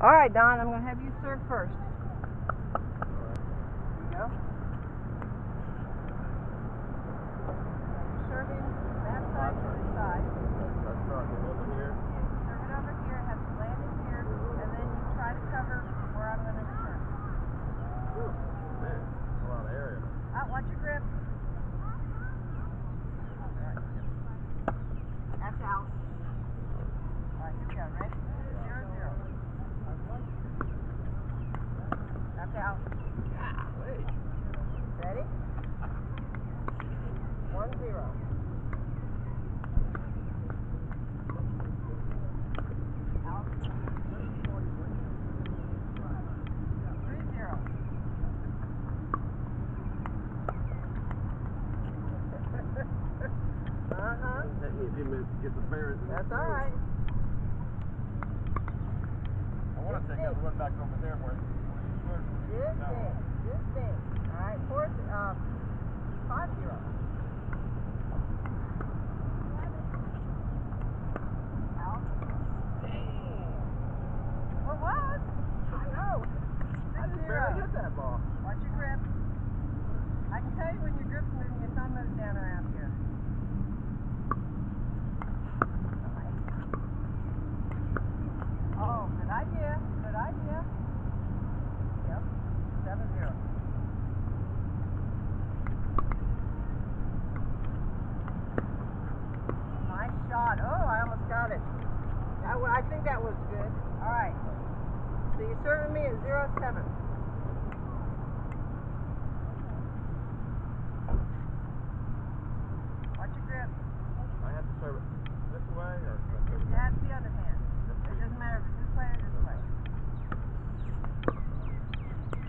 All right, Don, I'm going to have you serve first. You go. Serving that side to this side. That's not the one here. Yeah, serve it over here, have to land in here, and then you try to cover where I'm going to return. Man, a lot of area. Watch your grip. That's out. All right, here we go. Ready? Zero, zero. That's out. Ready? One, zero. Uh-huh. Take me a few minutes to get the bearings. in That's all I want to take that one back over there where- This No. thing. This thing. All right. Four, um, five, zero. Barely grip. I can tell you when your grip's moving, your thumb moves down around here. Nice. Oh, good idea. Good idea. Yep. Seven zero. Nice shot. Oh, I almost got it. I, w- I think that was good. All right. So you're serving me at zero seven. Watch your grip. I have to serve it this way or You have the other hand. It doesn't matter if it's this way or this way.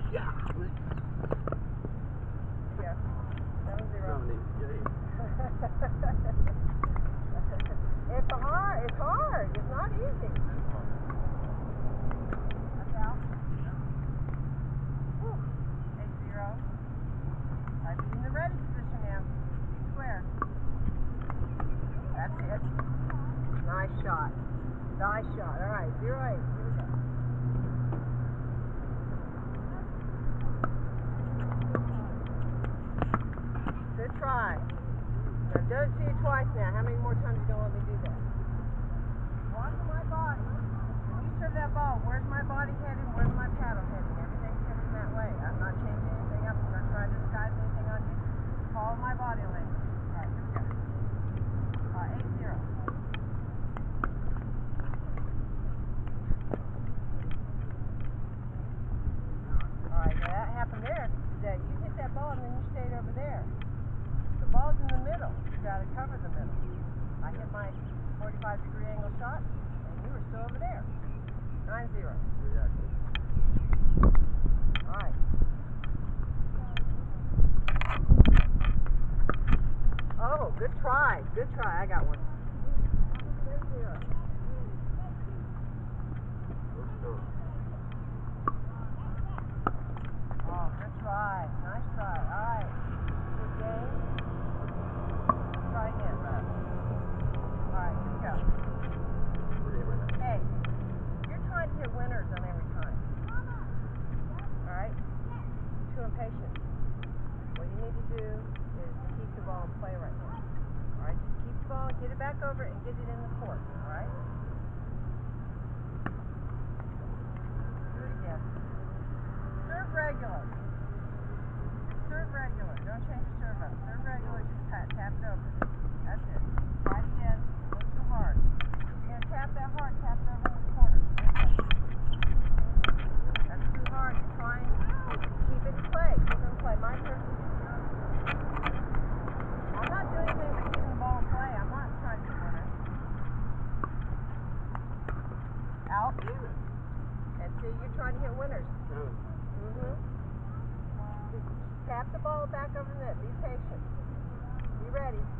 Yeah. Yeah. Seven zero. Some of it's hard. It's hard. It's not easy. That's out. Whew. Eight zero. I've been in the ready position now. Be square. That's it. Nice shot. Nice shot. All right. Zero eight. Here we go. Good try. I've done it to you twice now. How many more times are you going to let me do that? Watch my body. When you serve that ball, where's my body heading? Where's my paddle heading? Everything's heading that way. I'm not changing anything up. I'm not trying to disguise anything on you. Follow my body language. All right, here we go. Uh, eight zero. All right, now that happened there. That you hit that ball and then you stayed over there. The ball's in the middle. You got to cover the middle. I hit my 45 shot, and you were still over there. 9 0. All right. Oh, good try. Good try. I got one. 10 0. Oh, good try. Nice try. All right. Good game. Try again, bud. All right, here we go. Hey, you're trying to hit winners on every time. All right? Too impatient. What you need to do is keep the ball in play right now. All right? Just keep the ball, get it get it in the court. All right?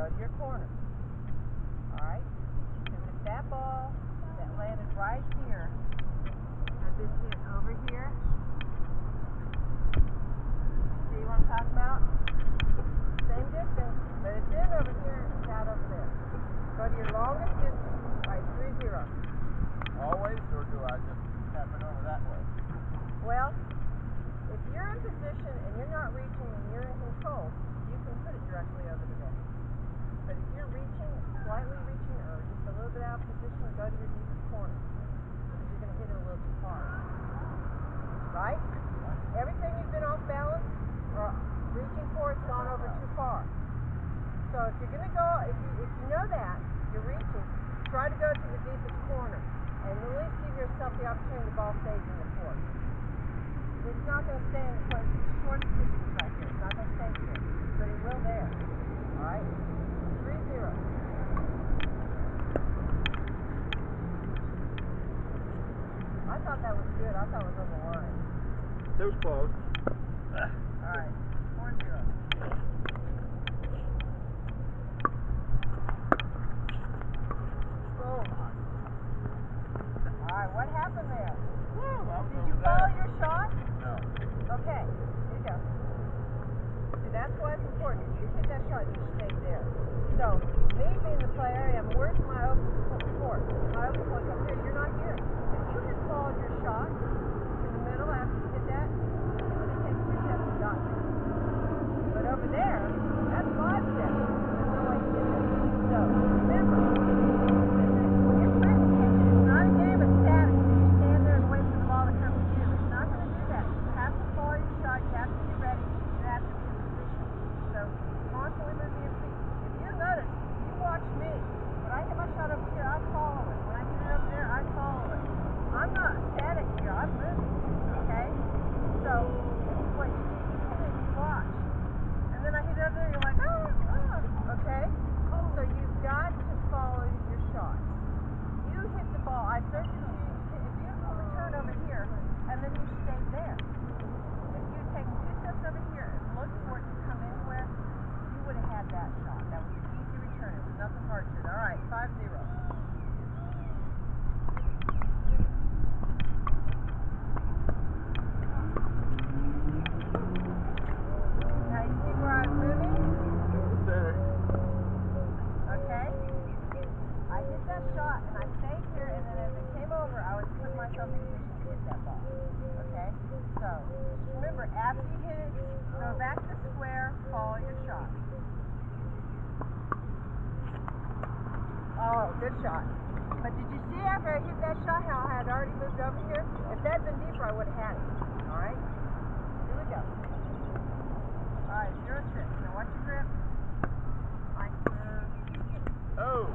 Go to your corner. Alright? Because if that ball that landed right here had been hit over here, see what I'm talking about? Same distance, but it's in over here and it's out over there. Go to your longest distance, right, three zero. Always, or do I just tap it over that way? Well, if you're in position and you're not reaching and you're in control, you can put it directly over the net. But if you're reaching, slightly reaching, or just a little bit position, go to your deepest corner. Because you're going to hit it a little too far. Right? Everything you've been off balance or reaching for has gone over too far. So if you're going to go, if you, if you know that, you're reaching, try to go to the deepest corner. And at least give yourself the opportunity the ball stays in the court. It's not going to stay in the court. It's shortest distance right here. It's not going to stay here. But it will there. Alright? Three zero. I thought that was good. I thought it was on the line. It was close. Alright. Four zero. Boom. Alright, what happened there? Did you follow your shot? No. Okay, here you go. See, that's why it's important. If you hit that shot, you stay there. So, me being the player, I where's my open court? My open court up here. You're not here. If you had followed your shot to the middle after you hit that, you would have taken two steps and got there. But over there, that's five steps. There's no way to get there. So, remember, this is, when you're playing the pitch, it's not a game of static. You stand there and wait for the ball to come to you. It's not going to do that. You have to follow your shot. You have to be ready. You have to be in position. So, constantly moving your feet. If you notice, you watch me. When I hit my shot over here, I follow it. When I hit it over there, I follow it. I'm not static here. I'm moving. Okay? So, this is what you do. You hit it, you watch. And then I hit it over there, you're like, oh, oh. Okay? So you've got to follow your shot. You hit the ball. I searched you. You hit a beautiful return over here, and then you stayed there. If you had taken two steps over here and looked for it to come anywhere, you would have had that shot. That was an easy return. It was nothing hard to it. All right, five zero. Now you see where I'm moving? Center. Okay? I hit that shot and I stayed here and then as it came over I was putting myself in position to hit that ball. Okay? So remember after you hit it, go back to square, follow your shot. Oh, good shot. But did you see after I hit that shot how I had already moved over here? If that had been deeper I would have had it. Alright? Here we go. Alright, zero six. Now watch your grip. Nice serve. Oh.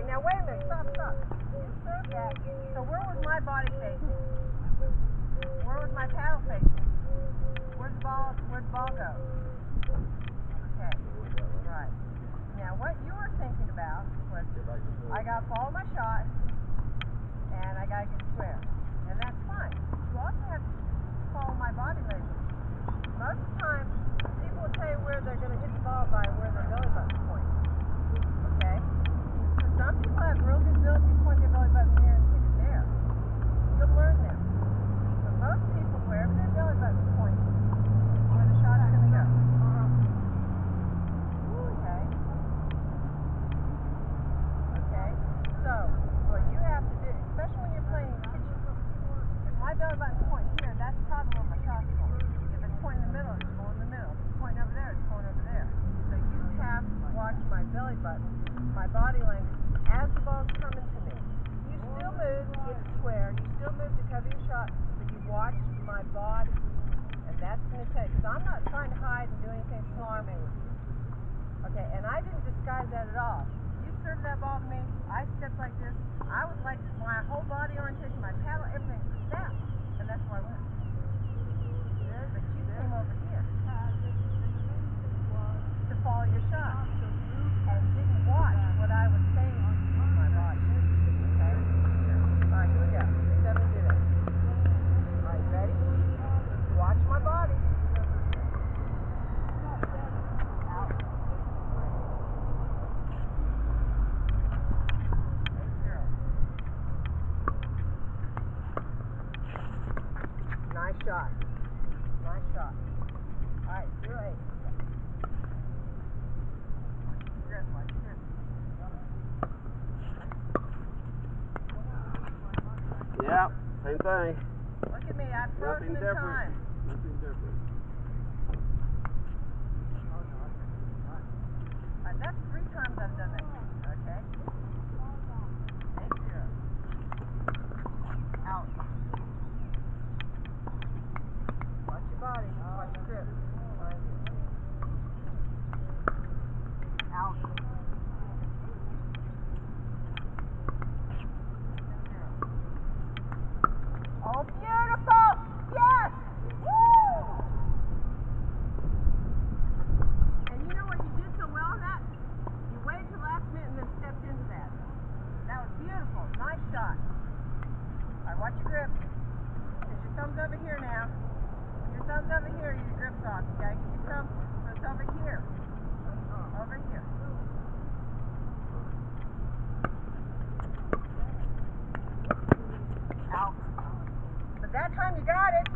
Alright, now wait a minute, stop, stop. That. So where was my body facing? Where was my paddle facing? Where'd the ball where'd the ball go? Okay. Right. Now what you were thinking about was I gotta follow my shot and I gotta get square. And that's fine. You also have to follow my body language. Most times people will tell you where they're gonna hit the ball by where their belly button points. Okay? So some people have real good ability to point their belly button here and hit it there. You'll learn them. But most people, wherever their belly button points, is where the shot's gonna go. Okay? Okay? So, what you have to do, especially when you're playing kitchen, if my belly button's pointing here, that's probably where my shot's going. If it's pointing in the middle, it's going in the middle. If it's pointing over there, it's going over there. So you have to watch my belly button, my body language, as the ball's coming to me. You still move to get square, you still move to cover your shot, but you watch my body. And that's going to take, because I'm not trying to hide and do anything you. Okay, and I didn't disguise that at all. You served that ball to me. I stepped like this. I was like my whole body orientation, my paddle, everything that, and that's where I went. But you came over here to follow your shot and didn't watch what I was saying to my body. Okay? All right, here we go. Seven zero. All right, ready? Watch my body. Out. Eight zero. Nice shot. Nice shot. All right, zero eight. Yeah, same thing. Look at me, I've Nothing frozen different. time. Nothing different. Oh, Alright, that's three times I've done that. Okay? Eight zero. Out. Watch your body. Watch your grip. Behind you. Out. Oh, beautiful! Yes! Woo! And you know what you did so well on that? You waited till last minute and then stepped into that. That was beautiful. Nice shot. Alright, watch your grip. Get your thumbs over here now. Your thumb's over here, your grip's off. You your thumb so it's over here. Over here. Out. But that time you got it.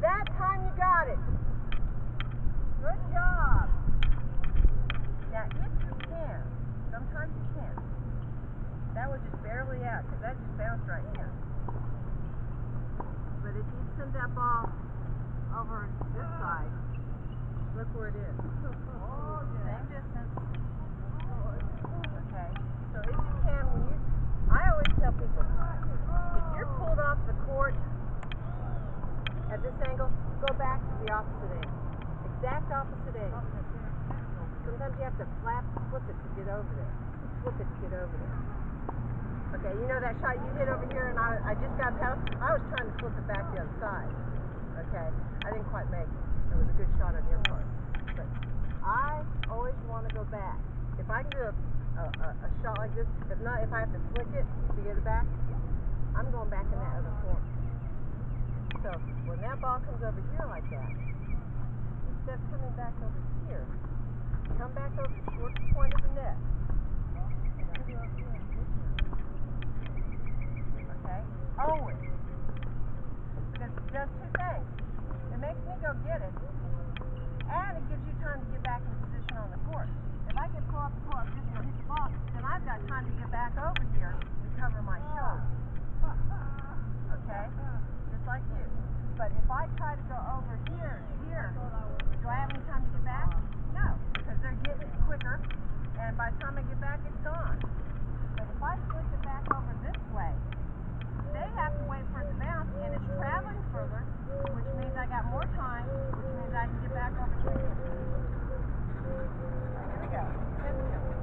That time you got it. Good job. Now, if you can, sometimes you can. Was just barely out because that just bounced right here. But if you send that ball over this side, look where it is. Same distance. Okay. So if you can, when you, I always tell people, if you're pulled off the court at this angle, go back to the opposite angle. Exact opposite angle. Sometimes you have to flap, flip it to get over there. Flip it to get over there. Okay, you know that shot you hit over here and I, I just got paddle? I was trying to flip it back the other side. Okay, I didn't quite make it. It was a good shot on your part. But I always want to go back. If I can do a, a, a, a shot like this, if not, if I have to flick it to get it back, I'm going back in that other corner. So when that ball comes over here like that, instead of coming back over here, come back over towards the point of the net. Okay? Always. Because it does two things. It makes me go get it, and it gives you time to get back in position on the court. If I get pulled off the court, I'm just to hit the ball, then I've got time to get back over here to cover my shot. Okay? Just like you. But if I try to go over here, here, do I have any time to get back? No, because they're getting it quicker, and by the time I get back, it's gone. But if I flick it back over this way, they have to wait for it to bounce, and it's traveling further, which means I got more time, which means I can get back over here. Here we go. Fifth two.